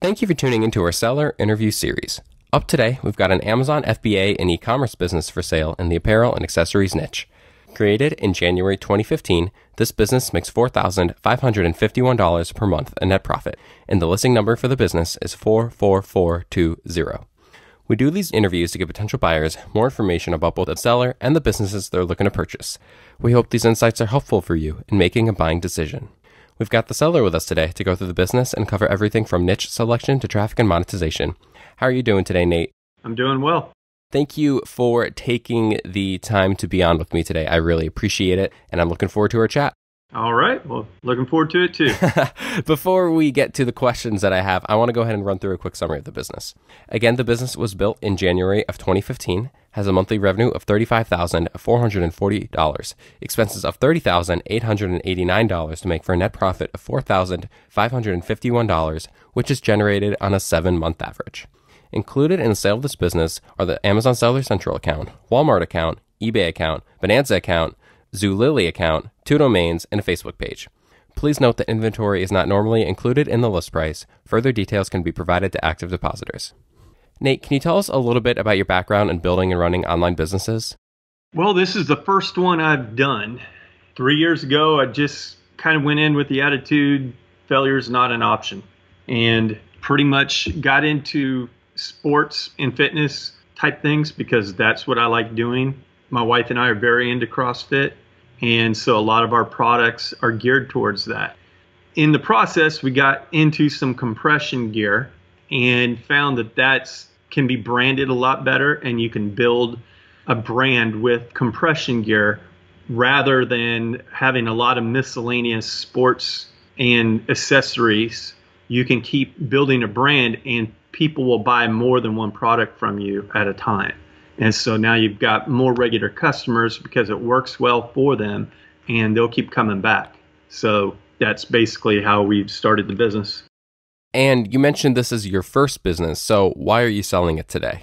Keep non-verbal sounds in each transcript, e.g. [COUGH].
Thank you for tuning into our seller interview series. Up today, we've got an Amazon FBA and e commerce business for sale in the apparel and accessories niche. Created in January 2015, this business makes $4,551 per month in net profit, and the listing number for the business is 44420. We do these interviews to give potential buyers more information about both the seller and the businesses they're looking to purchase. We hope these insights are helpful for you in making a buying decision. We've got the seller with us today to go through the business and cover everything from niche selection to traffic and monetization. How are you doing today, Nate? I'm doing well. Thank you for taking the time to be on with me today. I really appreciate it, and I'm looking forward to our chat. All right. Well, looking forward to it too. [LAUGHS] Before we get to the questions that I have, I want to go ahead and run through a quick summary of the business. Again, the business was built in January of 2015, has a monthly revenue of $35,440, expenses of $30,889 to make for a net profit of $4,551, which is generated on a seven month average. Included in the sale of this business are the Amazon Seller Central account, Walmart account, eBay account, Bonanza account, Zulily account, two domains, and a Facebook page. Please note that inventory is not normally included in the list price. Further details can be provided to active depositors. Nate, can you tell us a little bit about your background in building and running online businesses? Well, this is the first one I've done. Three years ago, I just kind of went in with the attitude failure is not an option and pretty much got into sports and fitness type things because that's what I like doing. My wife and I are very into CrossFit and so a lot of our products are geared towards that. In the process, we got into some compression gear and found that that can be branded a lot better and you can build a brand with compression gear rather than having a lot of miscellaneous sports and accessories. You can keep building a brand and people will buy more than one product from you at a time. And so now you've got more regular customers because it works well for them and they'll keep coming back. So that's basically how we've started the business. And you mentioned this is your first business. So why are you selling it today?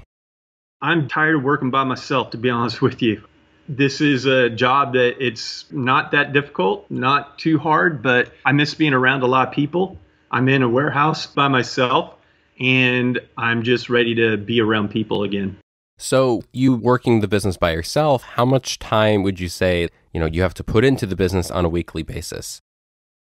I'm tired of working by myself, to be honest with you. This is a job that it's not that difficult, not too hard, but I miss being around a lot of people. I'm in a warehouse by myself and I'm just ready to be around people again. So, you working the business by yourself, how much time would you say, you know, you have to put into the business on a weekly basis?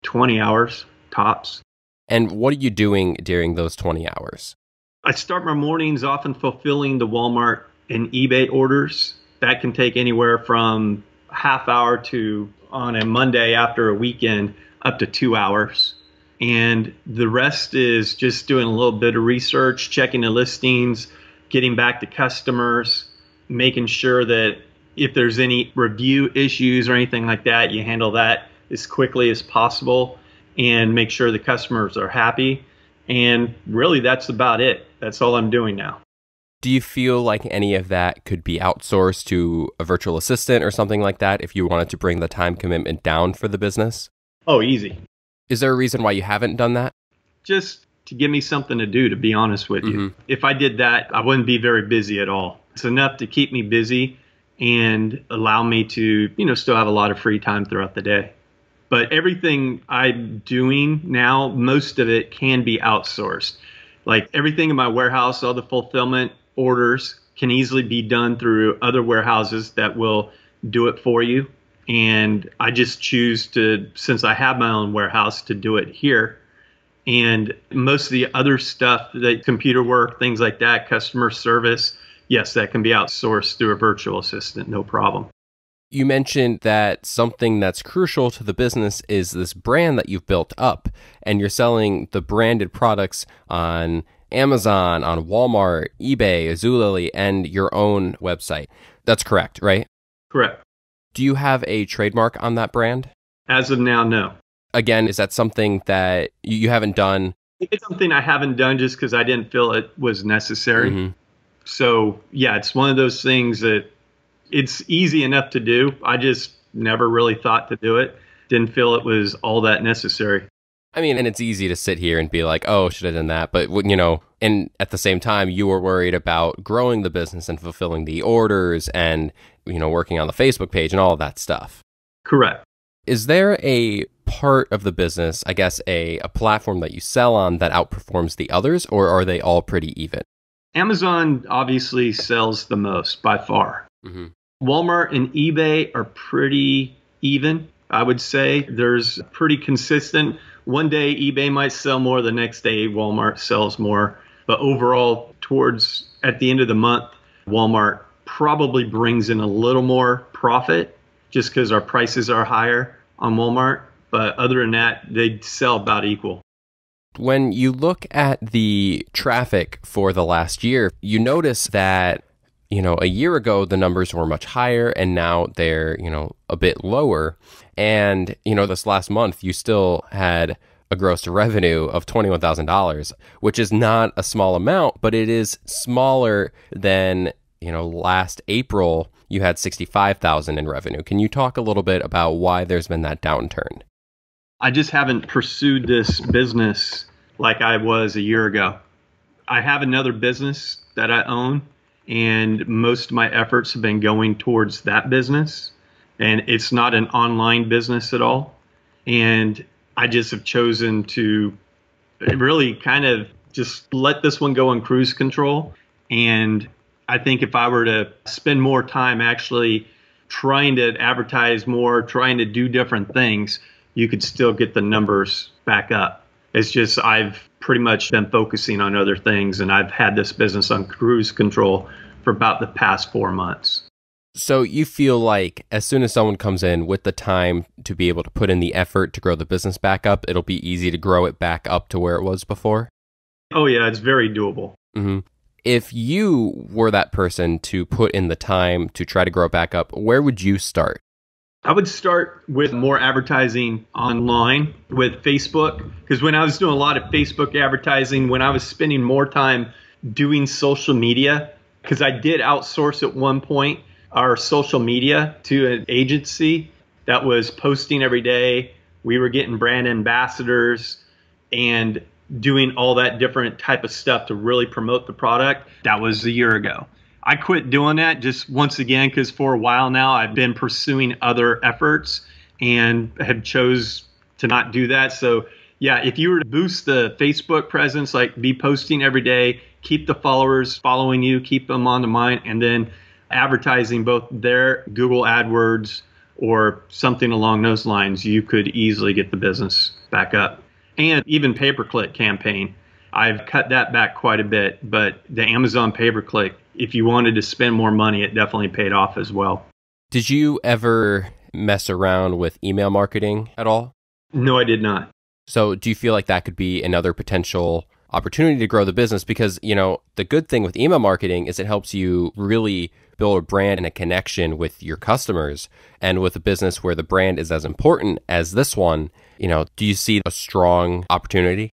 20 hours tops. And what are you doing during those 20 hours? I start my mornings often fulfilling the Walmart and eBay orders. That can take anywhere from half hour to on a Monday after a weekend up to 2 hours. And the rest is just doing a little bit of research, checking the listings, getting back to customers, making sure that if there's any review issues or anything like that, you handle that as quickly as possible and make sure the customers are happy. And really, that's about it. That's all I'm doing now. Do you feel like any of that could be outsourced to a virtual assistant or something like that if you wanted to bring the time commitment down for the business? Oh, easy. Is there a reason why you haven't done that? Just to give me something to do, to be honest with you. Mm-hmm. If I did that, I wouldn't be very busy at all. It's enough to keep me busy and allow me to, you know, still have a lot of free time throughout the day. But everything I'm doing now, most of it can be outsourced. Like everything in my warehouse, all the fulfillment orders can easily be done through other warehouses that will do it for you. And I just choose to, since I have my own warehouse, to do it here and most of the other stuff, that computer work, things like that, customer service, yes, that can be outsourced through a virtual assistant, no problem. You mentioned that something that's crucial to the business is this brand that you've built up, and you're selling the branded products on Amazon, on Walmart, eBay, Zulily, and your own website. That's correct, right? Correct. Do you have a trademark on that brand? As of now, no again, is that something that you haven't done? It's something I haven't done just because I didn't feel it was necessary. Mm-hmm. So yeah, it's one of those things that it's easy enough to do. I just never really thought to do it. Didn't feel it was all that necessary. I mean, and it's easy to sit here and be like, oh, should have done that. But, you know, and at the same time, you were worried about growing the business and fulfilling the orders and, you know, working on the Facebook page and all that stuff. Correct. Is there a part of the business, I guess, a, a platform that you sell on that outperforms the others, or are they all pretty even? Amazon obviously sells the most by far. Mm-hmm. Walmart and eBay are pretty even. I would say there's pretty consistent. One day eBay might sell more, the next day Walmart sells more. But overall, towards at the end of the month, Walmart probably brings in a little more profit just because our prices are higher on Walmart. But other than that, they sell about equal. When you look at the traffic for the last year, you notice that you know, a year ago the numbers were much higher and now they're, you know, a bit lower. And, you know, this last month you still had a gross revenue of $21,000, which is not a small amount, but it is smaller than, you know, last April you had 65,000 in revenue. Can you talk a little bit about why there's been that downturn? I just haven't pursued this business like I was a year ago. I have another business that I own and most of my efforts have been going towards that business. And it's not an online business at all. And I just have chosen to really kind of just let this one go on cruise control. And I think if I were to spend more time actually trying to advertise more, trying to do different things, you could still get the numbers back up. It's just I've pretty much been focusing on other things and I've had this business on cruise control for about the past four months. So you feel like as soon as someone comes in with the time to be able to put in the effort to grow the business back up, it'll be easy to grow it back up to where it was before? Oh, yeah, it's very doable. Mm-hmm. If you were that person to put in the time to try to grow it back up, where would you start? I would start with more advertising online with Facebook because when I was doing a lot of Facebook advertising, when I was spending more time doing social media, because I did outsource at one point our social media to an agency that was posting every day. We were getting brand ambassadors and doing all that different type of stuff to really promote the product. That was a year ago. I quit doing that just once again because for a while now I've been pursuing other efforts and have chose to not do that. So yeah, if you were to boost the Facebook presence, like be posting every day, keep the followers following you, keep them on the mind, and then advertising both their Google AdWords or something along those lines, you could easily get the business back up. And even pay per click campaign. I've cut that back quite a bit, but the Amazon pay per click if you wanted to spend more money, it definitely paid off as well. Did you ever mess around with email marketing at all? No, I did not. So, do you feel like that could be another potential opportunity to grow the business? Because, you know, the good thing with email marketing is it helps you really build a brand and a connection with your customers. And with a business where the brand is as important as this one, you know, do you see a strong opportunity?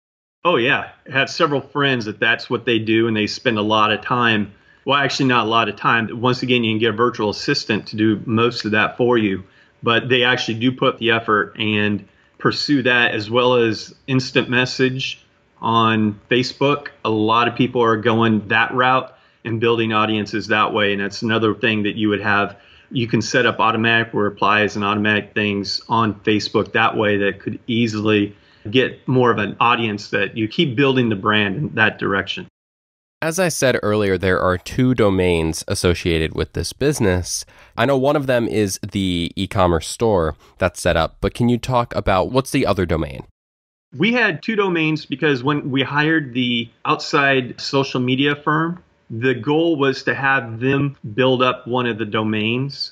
Oh, yeah. I have several friends that that's what they do, and they spend a lot of time well, actually, not a lot of time. Once again, you can get a virtual assistant to do most of that for you, but they actually do put the effort and pursue that as well as instant message on Facebook. A lot of people are going that route and building audiences that way. And that's another thing that you would have. You can set up automatic replies and automatic things on Facebook that way that could easily get more of an audience that you keep building the brand in that direction. As I said earlier, there are two domains associated with this business. I know one of them is the e commerce store that's set up, but can you talk about what's the other domain? We had two domains because when we hired the outside social media firm, the goal was to have them build up one of the domains.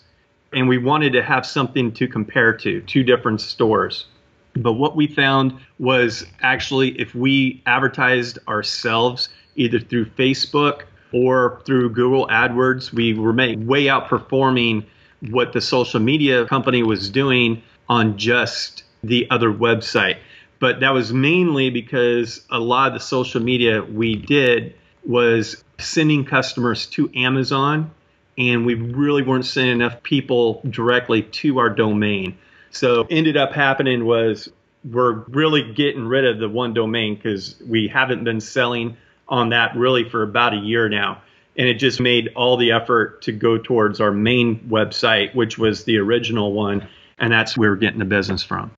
And we wanted to have something to compare to, two different stores. But what we found was actually if we advertised ourselves, either through Facebook or through Google AdWords. We were way outperforming what the social media company was doing on just the other website. But that was mainly because a lot of the social media we did was sending customers to Amazon, and we really weren't sending enough people directly to our domain. So ended up happening was we're really getting rid of the one domain because we haven't been selling on that really for about a year now. And it just made all the effort to go towards our main website, which was the original one. And that's where we're getting the business from.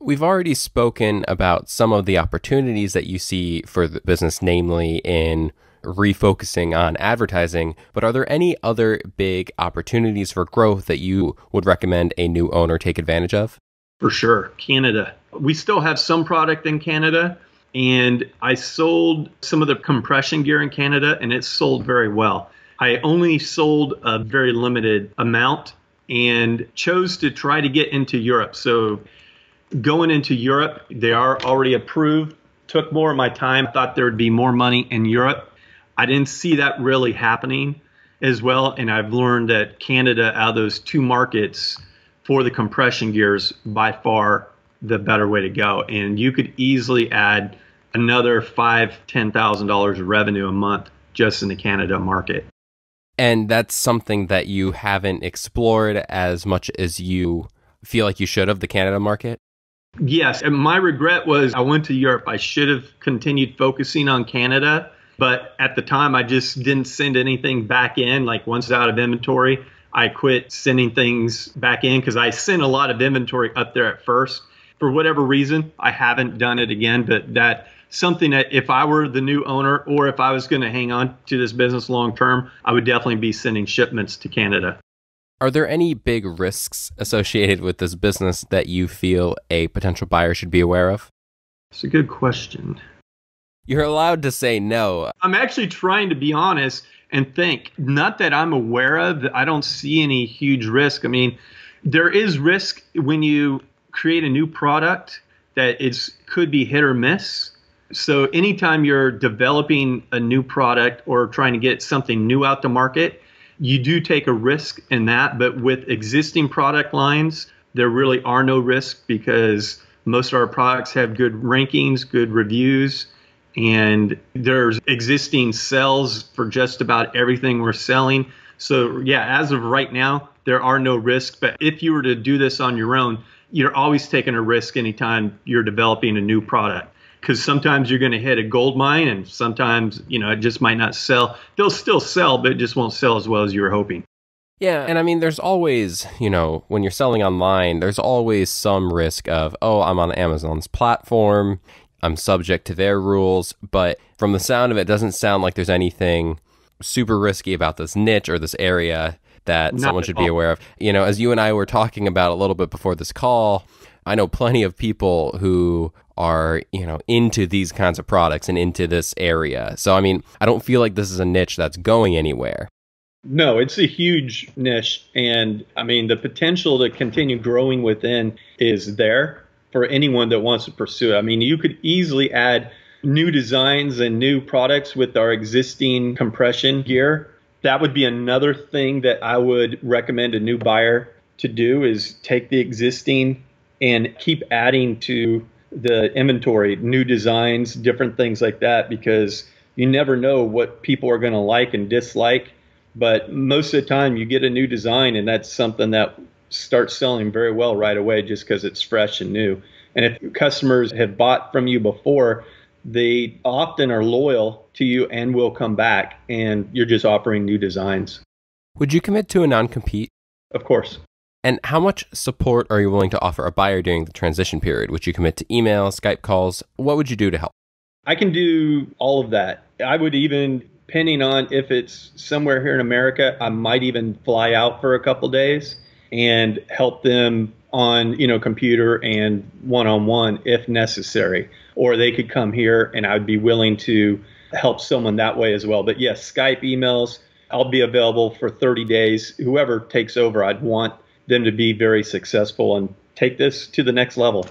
We've already spoken about some of the opportunities that you see for the business, namely in refocusing on advertising, but are there any other big opportunities for growth that you would recommend a new owner take advantage of? For sure. Canada. We still have some product in Canada, and I sold some of the compression gear in Canada, and it sold very well. I only sold a very limited amount and chose to try to get into Europe. So going into Europe, they are already approved. Took more of my time. Thought there would be more money in Europe. I didn't see that really happening as well. And I've learned that Canada, out of those two markets for the compression gears, by far the better way to go. And you could easily add another five, ten thousand dollars of revenue a month just in the Canada market. And that's something that you haven't explored as much as you feel like you should have the Canada market? Yes, and my regret was I went to Europe. I should have continued focusing on Canada, but at the time I just didn't send anything back in. Like once out of inventory, I quit sending things back in because I sent a lot of inventory up there at first. For whatever reason, I haven't done it again, but that something that if I were the new owner or if I was going to hang on to this business long term, I would definitely be sending shipments to Canada. Are there any big risks associated with this business that you feel a potential buyer should be aware of? It's a good question. You're allowed to say no. I'm actually trying to be honest and think. Not that I'm aware of, I don't see any huge risk. I mean, there is risk when you create a new product that could be hit or miss. So anytime you're developing a new product or trying to get something new out to market, you do take a risk in that, but with existing product lines, there really are no risks because most of our products have good rankings, good reviews, and there's existing sales for just about everything we're selling. So, yeah, as of right now, there are no risks. But if you were to do this on your own, you're always taking a risk anytime you're developing a new product. Because sometimes you're going to hit a gold mine and sometimes you know it just might not sell. They'll still sell but it just won't sell as well as you were hoping. Yeah and i mean there's always you know when you're selling online there's always some risk of oh i'm on amazon's platform i'm subject to their rules but from the sound of it, it doesn't sound like there's anything super risky about this niche or this area that Not someone should be aware of you know as you and i were talking about a little bit before this call I know plenty of people who are, you know, into these kinds of products and into this area. So, I mean, I don't feel like this is a niche that's going anywhere. No, it's a huge niche. And I mean, the potential to continue growing within is there for anyone that wants to pursue it. I mean, you could easily add new designs and new products with our existing compression gear. That would be another thing that I would recommend a new buyer to do is take the existing and keep adding to the inventory, new designs, different things like that, because you never know what people are going to like and dislike. But most of the time, you get a new design, and that's something that starts selling very well right away just because it's fresh and new. And if customers have bought from you before, they often are loyal to you and will come back, and you're just offering new designs. Would you commit to a non compete? Of course. And how much support are you willing to offer a buyer during the transition period? Would you commit to email, Skype calls? What would you do to help? I can do all of that. I would even, depending on if it's somewhere here in America, I might even fly out for a couple days and help them on, you know, computer and one-on-one if necessary. Or they could come here and I'd be willing to help someone that way as well. But yes, Skype, emails, I'll be available for 30 days. Whoever takes over, I'd want them to be very successful and take this to the next level.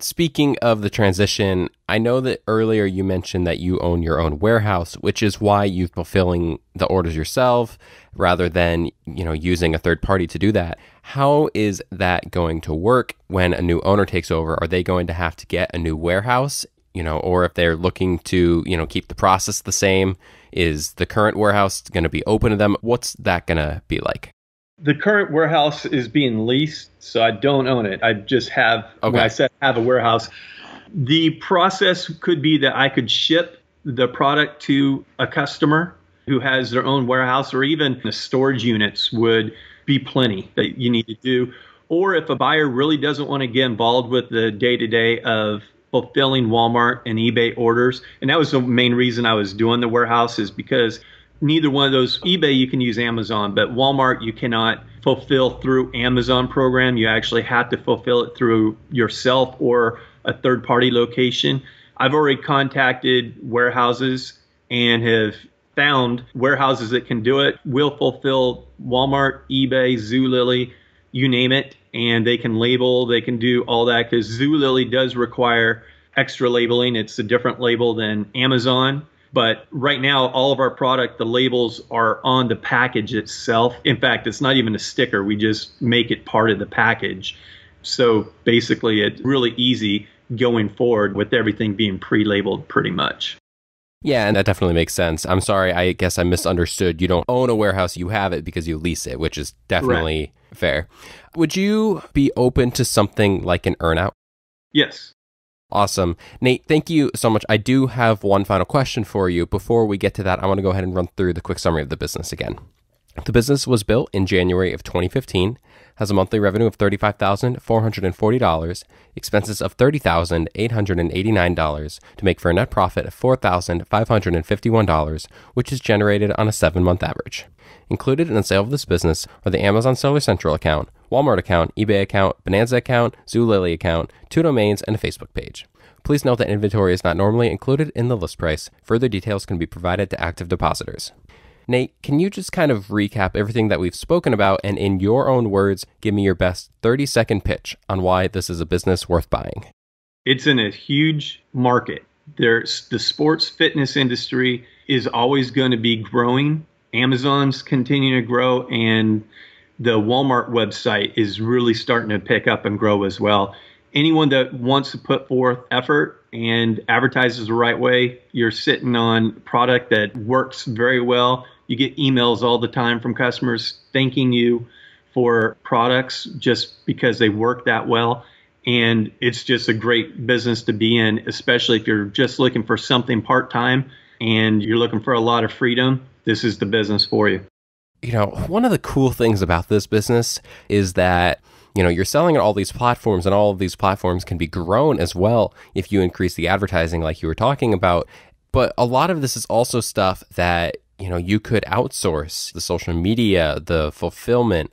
Speaking of the transition, I know that earlier you mentioned that you own your own warehouse, which is why you're fulfilling the orders yourself rather than, you know, using a third party to do that. How is that going to work when a new owner takes over? Are they going to have to get a new warehouse, you know, or if they're looking to, you know, keep the process the same, is the current warehouse going to be open to them? What's that going to be like? The current warehouse is being leased, so I don't own it. I just have, Okay. when I said have a warehouse, the process could be that I could ship the product to a customer who has their own warehouse, or even the storage units would be plenty that you need to do. Or if a buyer really doesn't want to get involved with the day to day of fulfilling Walmart and eBay orders, and that was the main reason I was doing the warehouse, is because neither one of those eBay you can use Amazon, but Walmart you cannot fulfill through Amazon program. You actually have to fulfill it through yourself or a third party location. I've already contacted warehouses and have found warehouses that can do it. Will fulfill Walmart, eBay, Zulily, you name it, and they can label, they can do all that because Zulily does require extra labeling. It's a different label than Amazon. But right now, all of our product, the labels are on the package itself. In fact, it's not even a sticker. We just make it part of the package. So basically, it's really easy going forward with everything being pre-labeled pretty much. Yeah, and that definitely makes sense. I'm sorry, I guess I misunderstood. You don't own a warehouse, you have it because you lease it, which is definitely fair. Would you be open to something like an earnout? Yes. Awesome. Nate, thank you so much. I do have one final question for you. Before we get to that, I want to go ahead and run through the quick summary of the business again. The business was built in January of 2015, has a monthly revenue of $35,440, expenses of $30,889 to make for a net profit of $4,551, which is generated on a seven month average. Included in the sale of this business are the Amazon Seller Central account, Walmart account, eBay account, Bonanza account, Zulily account, two domains, and a Facebook page. Please note that inventory is not normally included in the list price. Further details can be provided to active depositors. Nate, can you just kind of recap everything that we've spoken about and, in your own words, give me your best 30 second pitch on why this is a business worth buying? It's in a huge market. There's the sports fitness industry is always going to be growing. Amazon's continuing to grow, and the Walmart website is really starting to pick up and grow as well. Anyone that wants to put forth effort and advertises the right way, you're sitting on product that works very well. You get emails all the time from customers thanking you for products just because they work that well. And it's just a great business to be in, especially if you're just looking for something part time and you're looking for a lot of freedom. This is the business for you. You know, one of the cool things about this business is that you know you're selling on all these platforms and all of these platforms can be grown as well if you increase the advertising like you were talking about but a lot of this is also stuff that you know you could outsource the social media the fulfillment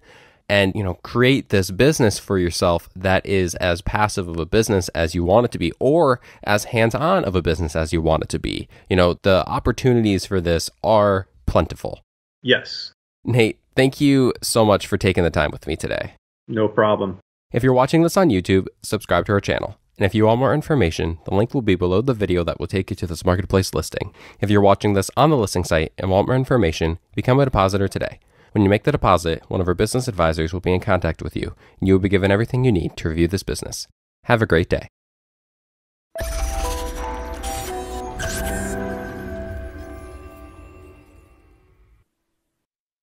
and you know create this business for yourself that is as passive of a business as you want it to be or as hands-on of a business as you want it to be you know the opportunities for this are plentiful Yes, nate thank you so much for taking the time with me today no problem. if you're watching this on YouTube, subscribe to our channel. And if you want more information, the link will be below the video that will take you to this marketplace listing. If you're watching this on the listing site and want more information, become a depositor today. When you make the deposit, one of our business advisors will be in contact with you, and you will be given everything you need to review this business. Have a great day.